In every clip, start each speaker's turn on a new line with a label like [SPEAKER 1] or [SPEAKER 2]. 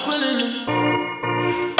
[SPEAKER 1] swimming. it.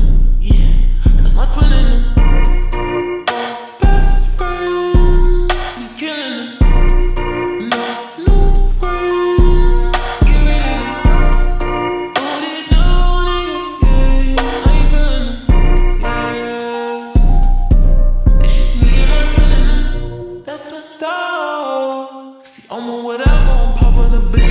[SPEAKER 1] See, I'm on whatever, I'm popping the bitch.